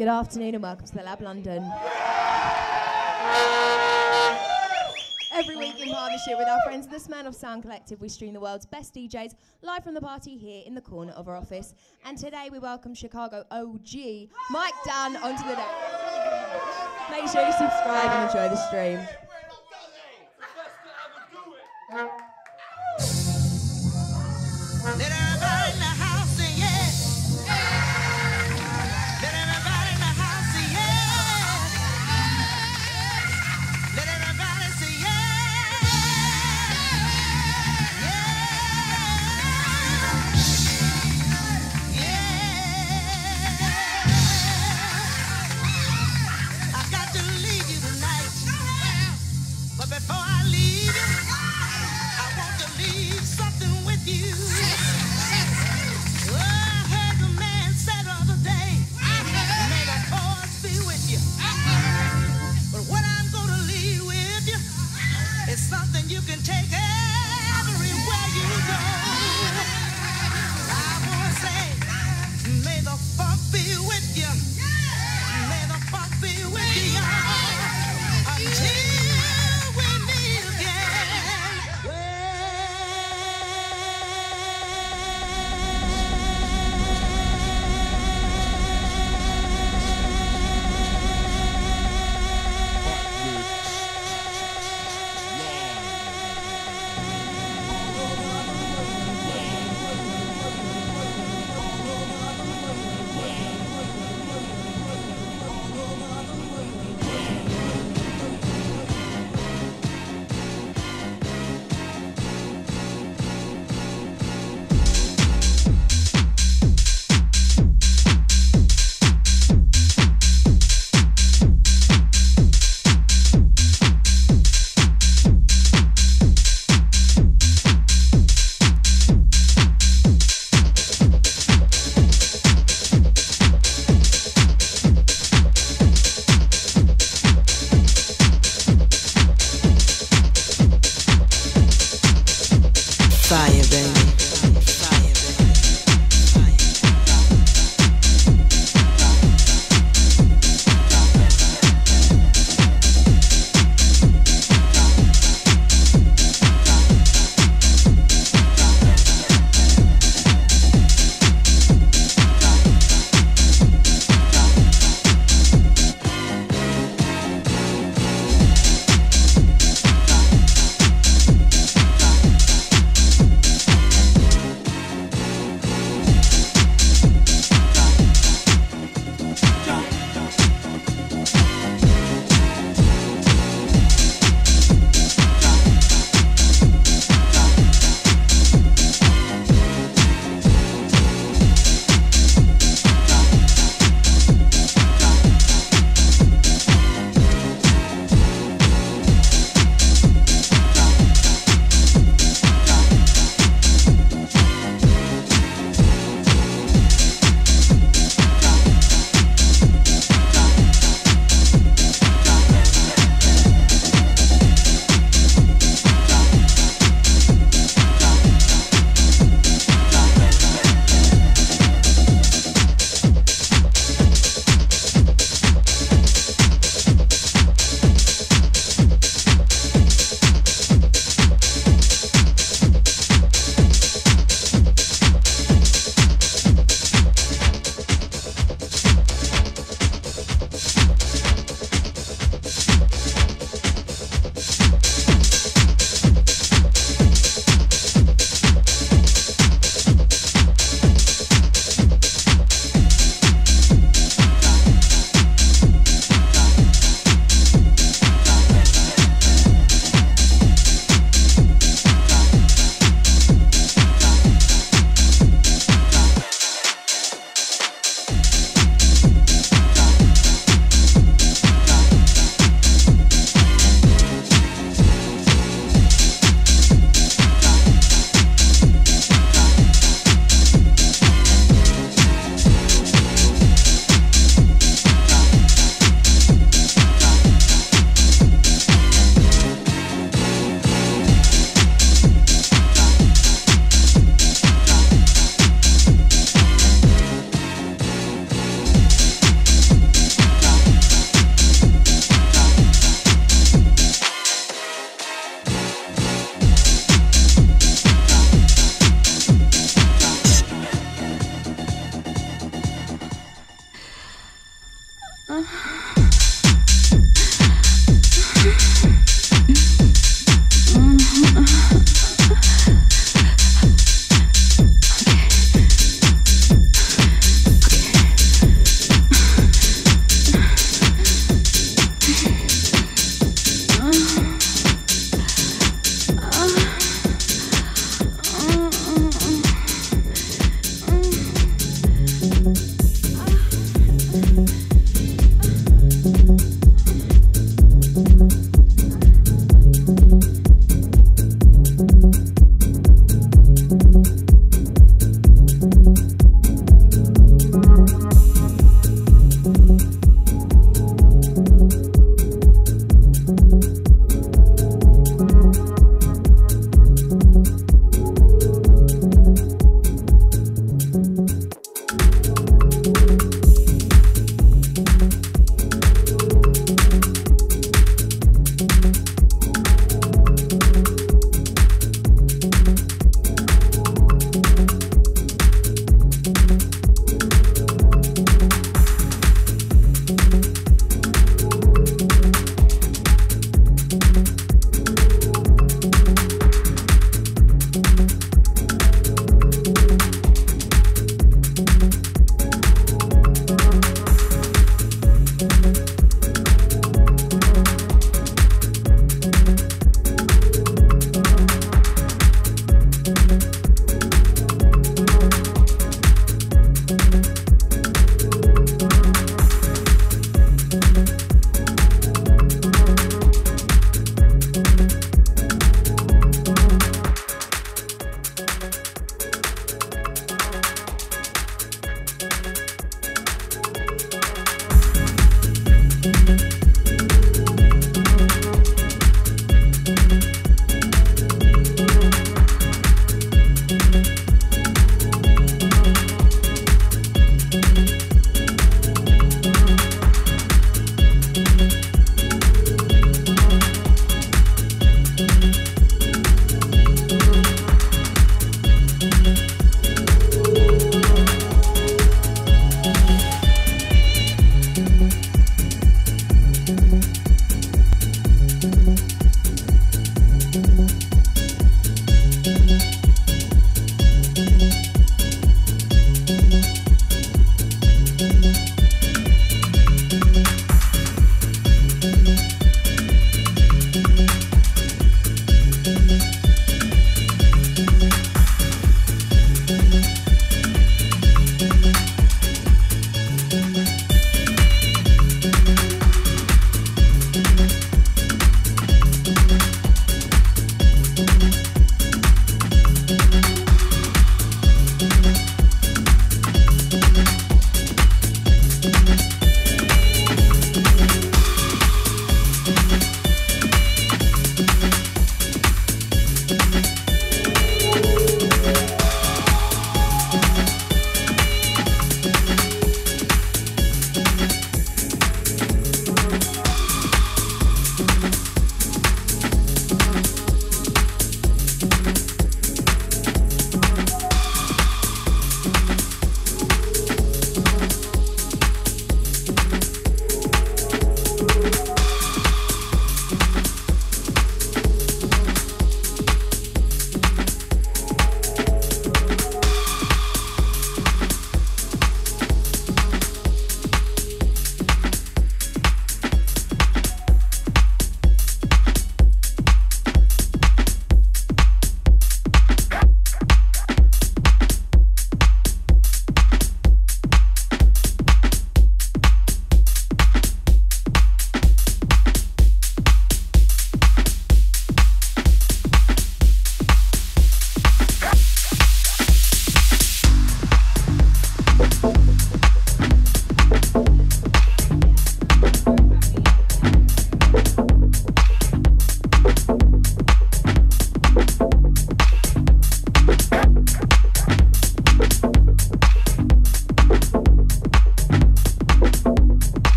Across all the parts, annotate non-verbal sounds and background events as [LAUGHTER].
Good afternoon and welcome to the Lab London. Every week in partnership with our friends the Smirnoff Sound Collective, we stream the world's best DJs live from the party here in the corner of our office. And today we welcome Chicago OG Mike Dunn onto the deck. Make sure you subscribe and enjoy the stream.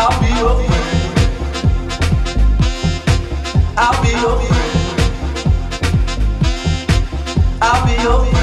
I'll be your friend. I'll be your friend. I'll be your.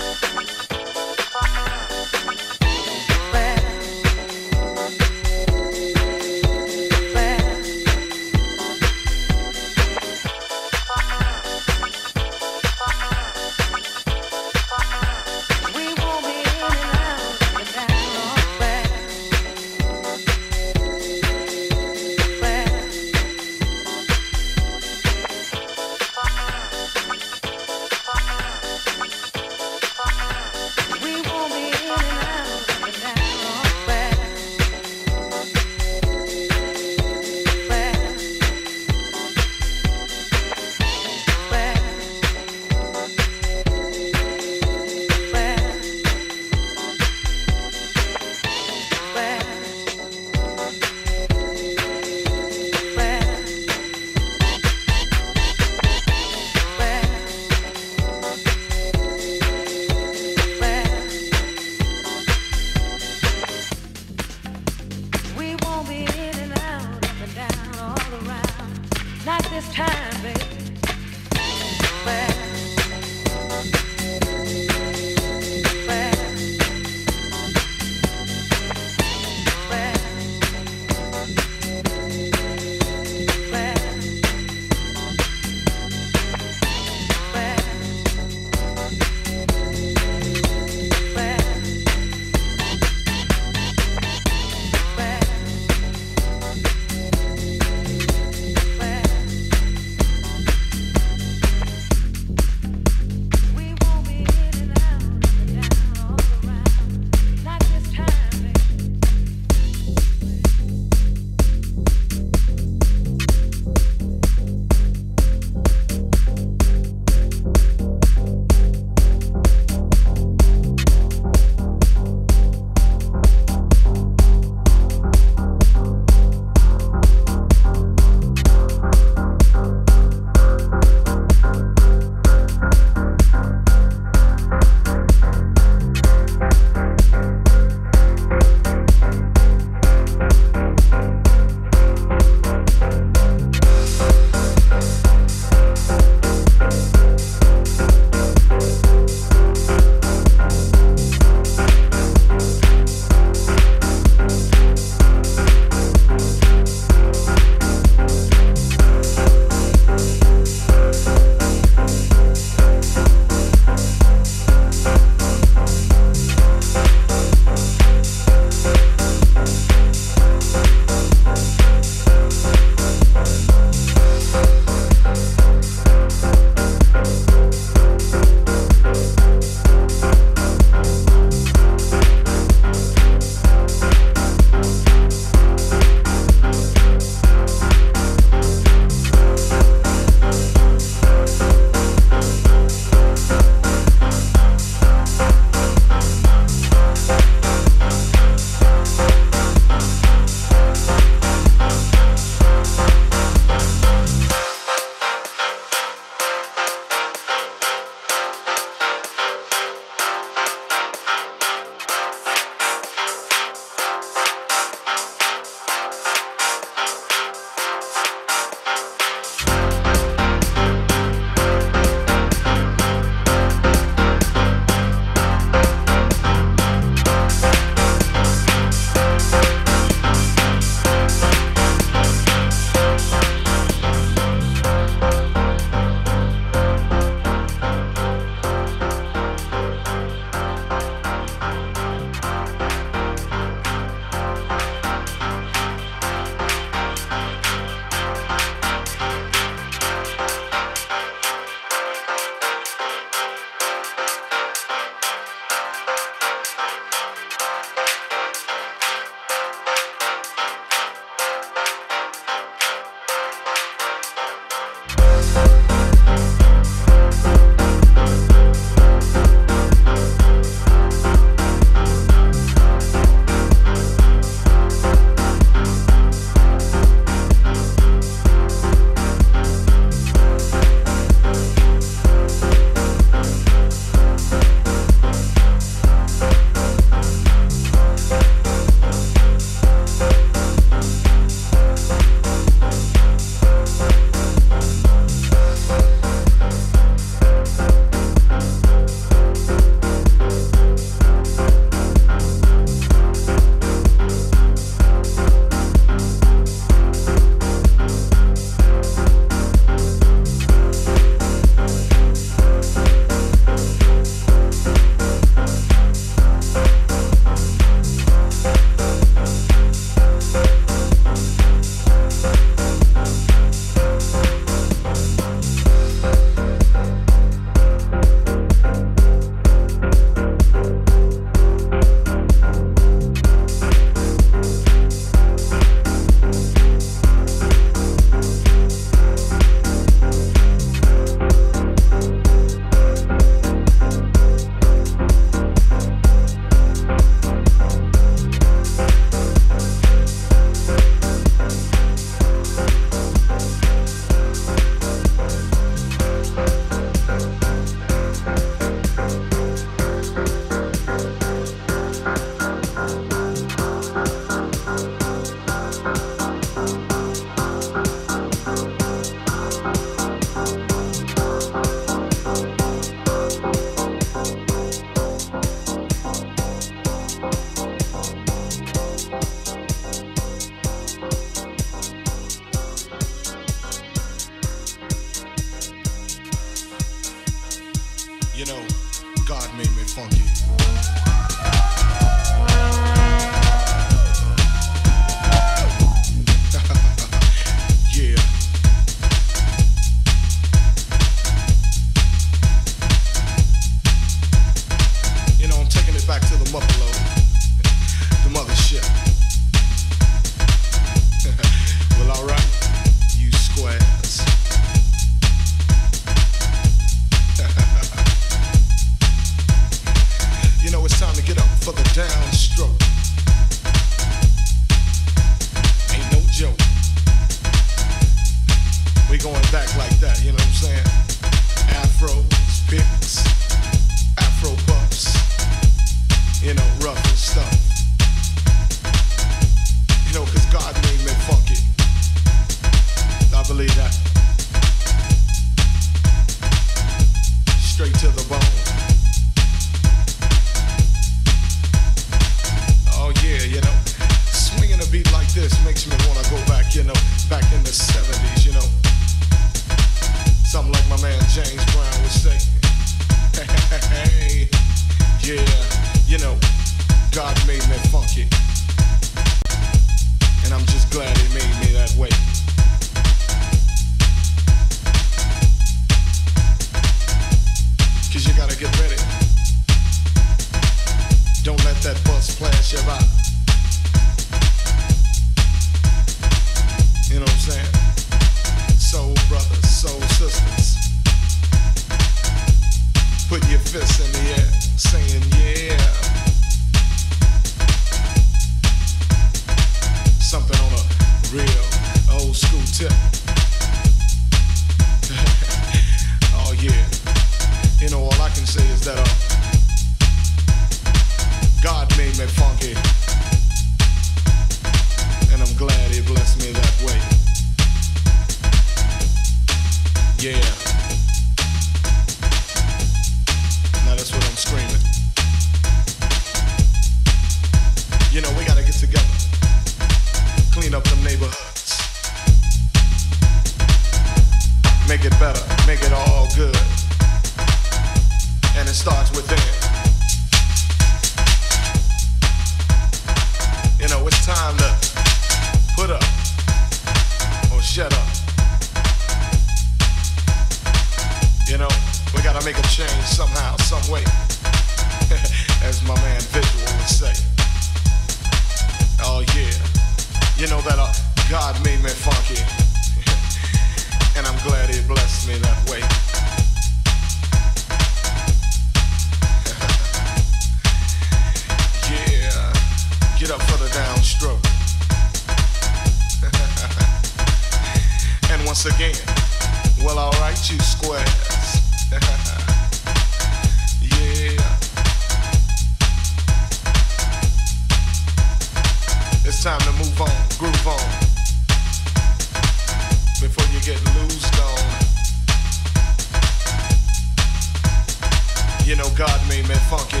made me funky,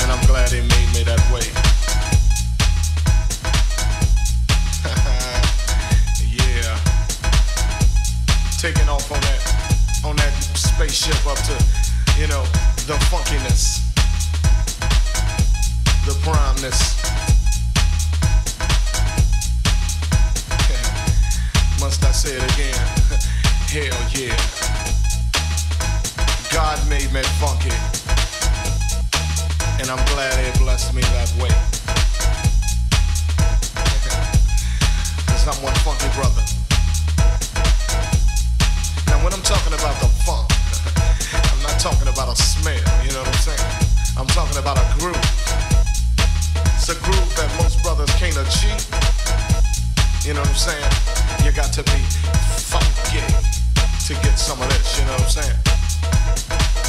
and I'm glad they made me that way. [LAUGHS] yeah, taking off on that on that spaceship up to, you know, the funkiness, the primeness. [LAUGHS] Must I say it again? [LAUGHS] Hell yeah. God made me funky, and I'm glad He blessed me that way. [LAUGHS] Cause I'm one funky brother. Now, when I'm talking about the funk, [LAUGHS] I'm not talking about a smell, you know what I'm saying? I'm talking about a groove. It's a groove that most brothers can't achieve. You know what I'm saying? You got to be funky to get some of this, you know what I'm saying?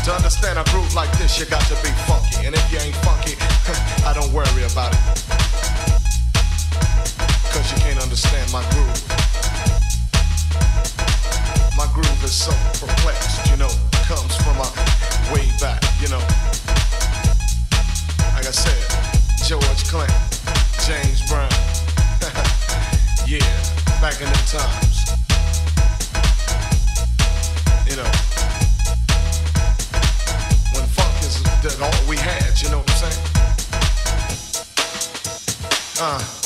To understand a groove like this, you got to be funky. And if you ain't funky, [LAUGHS] I don't worry about it. Cause you can't understand my groove. My groove is so perplexed, you know. Comes from a way back, you know. Like I said, George Clinton, James Brown. [LAUGHS] yeah, back in the times. You know. Uh.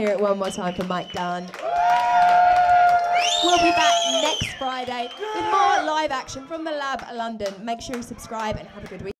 Hear it one more time for Mike Dunn. We'll be back next Friday with more live action from the Lab London. Make sure you subscribe and have a good week.